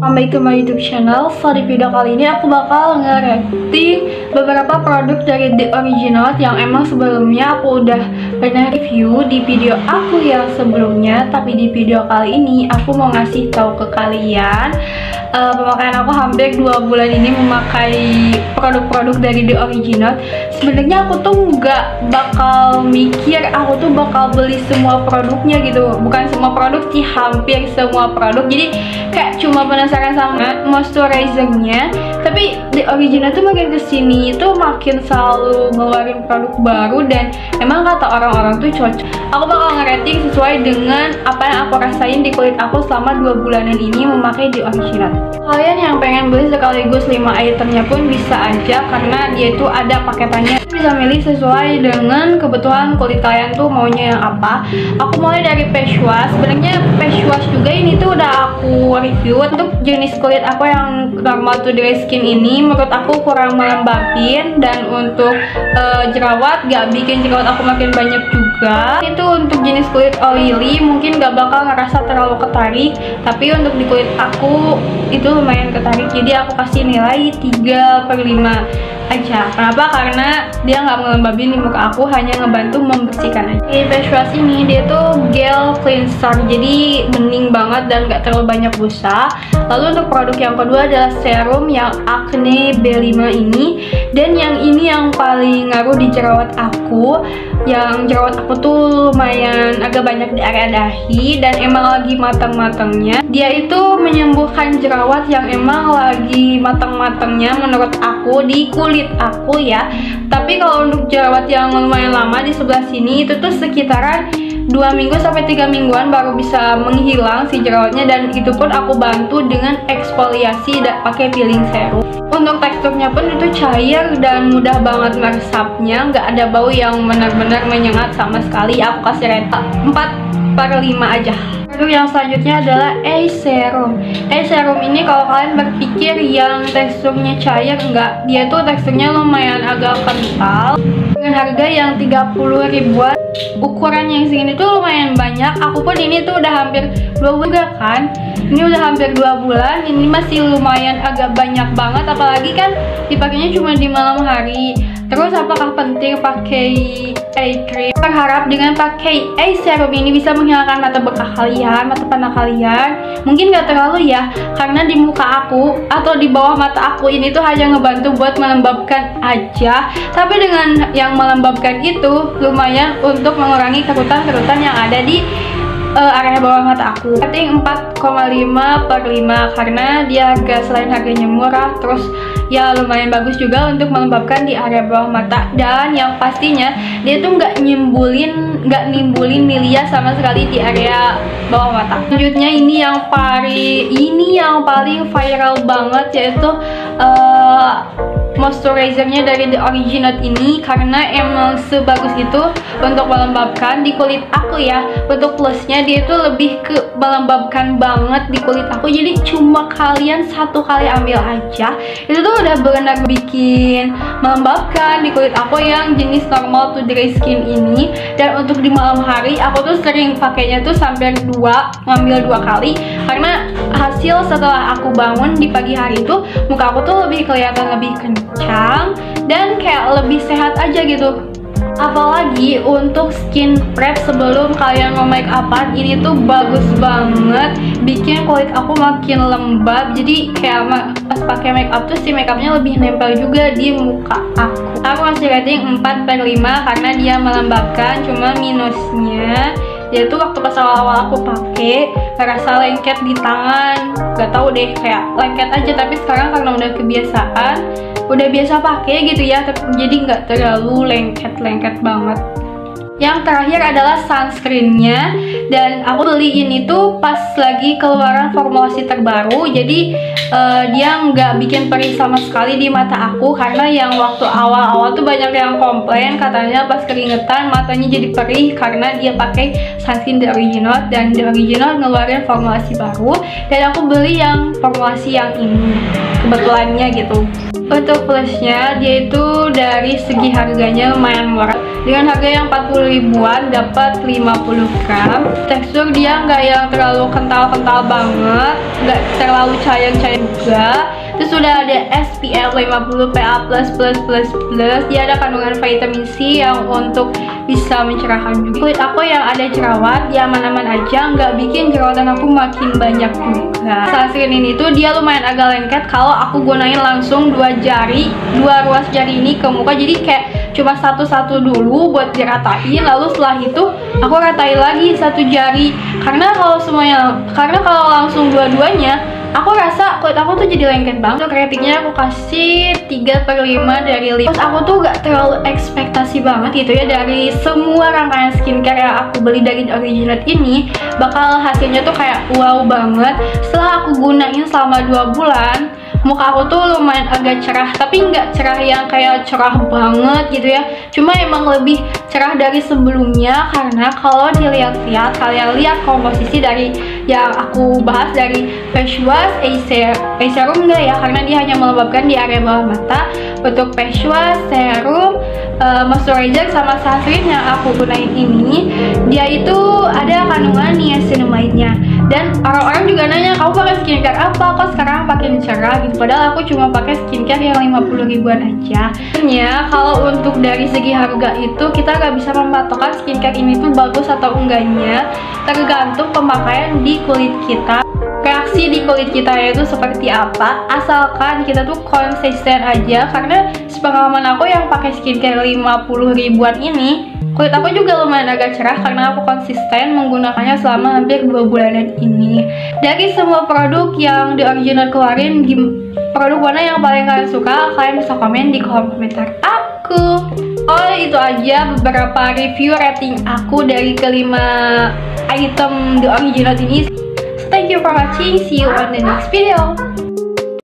Kembali ke my youtube channel. So di video kali ini aku bakal nge-rating beberapa produk dari The Original Yang emang sebelumnya aku udah pernah review di video aku yang sebelumnya. Tapi di video kali ini aku mau ngasih tahu ke kalian uh, Pemakaian aku hampir 2 bulan ini memakai produk-produk dari The Original Sebenarnya aku tuh nggak bakal mikir aku tuh bakal beli semua produknya gitu. Bukan semua produk sih, hampir semua produk. Jadi kayak cuma penasaran sama moisturizernya tapi the original tuh makin ke sini itu makin selalu ngeluarin produk baru dan emang kata orang-orang tuh cocok. Aku bakal ngerating sesuai dengan apa yang aku rasain di kulit aku selama dua bulanan ini memakai the original. Kalian yang pengen beli sekaligus 5 itemnya pun bisa aja karena dia itu ada paketannya bisa milih sesuai dengan kebutuhan kulit kalian tuh maunya yang apa. Aku mulai dari face wash. Sebenarnya face wash juga ini tuh udah aku review untuk jenis kulit aku yang normal to dry skin ini. Menurut aku kurang melembabin dan untuk uh, jerawat gak bikin jerawat aku makin banyak juga. Itu untuk jenis kulit oily mungkin gak bakal ngerasa terlalu ketarik. Tapi untuk di kulit aku itu lumayan ketarik. Jadi aku kasih nilai 3 per 5 aja kenapa? Karena dia nggak ngelembabin di muka aku hanya ngebantu membersihkan aja. Di face wash ini dia tuh gel cleanser jadi bening banget dan nggak terlalu banyak busa. Lalu untuk produk yang kedua adalah serum yang acne B5 ini. Dan yang ini yang paling ngaruh di jerawat aku. Yang jerawat aku tuh lumayan agak banyak di area dahi dan emang lagi matang-matangnya dia itu menyembuhkan jerawat yang emang lagi matang-matangnya menurut aku di kulit aku ya. Tapi kalau untuk jerawat yang lumayan lama di sebelah sini itu tuh sekitaran dua minggu sampai tiga mingguan baru bisa menghilang si jerawatnya. Dan itu pun aku bantu dengan eksfoliasi dan pakai peeling serum. Untuk teksturnya pun itu cair dan mudah banget meresapnya. Nggak ada bau yang benar-benar menyengat sama sekali. Aku kasih rate 4 per 5 aja Lalu yang selanjutnya adalah A serum. A serum ini kalau kalian berpikir yang teksturnya cair enggak, dia tuh teksturnya lumayan agak kental dengan harga yang 30 ribuan. Ukuran yang segini tuh lumayan banyak. Aku pun ini tuh udah hampir dua bulan kan. Ini udah hampir dua bulan. Ini masih lumayan agak banyak banget. Apalagi kan dipakainya cuma di malam hari. Terus apakah penting pakai eye cream? Berharap dengan pakai eye serum ini bisa menghilangkan mata bekah kalian, mata panah kalian. Mungkin gak terlalu ya, karena di muka aku atau di bawah mata aku ini tuh hanya ngebantu buat melembabkan aja. Tapi dengan yang melembabkan itu lumayan untuk mengurangi kerutan-kerutan yang ada di uh, area bawah mata aku rating 4,5 per 5 karena dia harga selain harganya murah terus ya lumayan bagus juga untuk melembabkan di area bawah mata. Dan yang pastinya dia tuh nggak nyimbulin nggak nimbulin milia sama sekali di area bawah mata. Selanjutnya ini yang paling ini yang paling viral banget yaitu uh, moisturizernya dari The Original ini karena emang sebagus itu untuk melembabkan di kulit aku ya. Untuk plusnya dia itu lebih ke melembabkan banget di kulit aku. Jadi cuma kalian satu kali ambil aja itu tuh udah benar bikin melembabkan di kulit aku yang jenis normal to dry skin ini. Dan untuk di malam hari aku tuh sering pakainya tuh sampai dua ngambil dua kali. Karena hasil setelah aku bangun di pagi hari itu muka aku tuh lebih kelihatan lebih kencang dan kayak lebih sehat aja gitu. Apalagi untuk skin prep sebelum kalian mau make upan ini tuh bagus banget. Bikin kulit aku makin lembab jadi kayak pas pakai make up tuh si make upnya lebih nempel juga di muka aku. Aku kasih rating 4 per 5 karena dia melembabkan cuma minusnya tuh waktu pas awal-awal aku pakai ngerasa lengket di tangan. Gak tau deh kayak lengket aja. Tapi sekarang karena udah kebiasaan udah biasa pakai gitu ya. Jadi nggak terlalu lengket-lengket banget yang terakhir adalah sunscreennya. Dan aku beli ini tuh pas lagi keluaran formulasi terbaru. Jadi uh, dia nggak bikin perih sama sekali di mata aku. Karena yang waktu awal-awal tuh banyak yang komplain. Katanya pas keringetan matanya jadi perih karena dia pakai sunscreen the original. Dan the original ngeluarin formulasi baru. Dan aku beli yang formulasi yang ini kebetulannya gitu. Untuk plusnya dia itu dari segi harganya lumayan murah. Dengan harga yang 40 ribuan dapat 50 gram. Tekstur dia nggak yang terlalu kental-kental banget nggak terlalu cair-cair juga terus sudah ada SPF 50 PA+++++ dia ada kandungan vitamin C yang untuk bisa mencerahkan juga. Kulit aku yang ada jerawat dia aman-aman aja nggak bikin jerawatan aku makin banyak juga. Sunscreen ini tuh dia lumayan agak lengket. Kalau aku gunain langsung dua jari dua ruas jari ini ke muka. Jadi kayak cuma satu-satu dulu buat diratain. Lalu setelah itu aku ratain lagi satu jari. Karena kalau semuanya karena kalau langsung dua-duanya aku rasa kulit aku tuh jadi lengket banget. Untuk ratingnya aku kasih 3 per 5 dari 5 terus aku tuh gak terlalu ekspektasi banget gitu ya. Dari semua rangkaian skincare yang aku beli dari Original ini bakal hasilnya tuh kayak wow banget. Setelah aku gunain selama 2 bulan muka aku tuh lumayan agak cerah tapi nggak cerah yang kayak cerah banget gitu ya. Cuma emang lebih cerah dari sebelumnya karena kalau dilihat-lihat kalian lihat komposisi dari yang aku bahas dari face wash, eye serum enggak ya? Karena dia hanya melembabkan di area bawah mata untuk face serum, uh, moisturizer sama sunscreen yang aku gunain ini dia itu ada kandungan niacinamide-nya. Dan orang-orang juga nanya kamu pakai skincare apa? Kok sekarang pakai cerah gitu? Padahal aku cuma pakai skincare yang 50 ribuan aja. Sebenarnya kalau untuk dari segi harga itu kita nggak bisa mematokkan skincare ini tuh bagus atau enggaknya. Tergantung pemakaian di kulit kita reaksi di kulit kita itu seperti apa asalkan kita tuh konsisten aja karena sepengalaman aku yang pakai skincare 50 ribuan ini Kulit aku juga lumayan agak cerah karena aku konsisten menggunakannya selama hampir 2 bulanan ini. Dari semua produk yang di original keluarin, produk mana yang paling kalian suka? Kalian bisa komen di kolom komentar aku. Oh itu aja beberapa review rating aku dari kelima item di original ini. Thank you for watching. See you on the next video.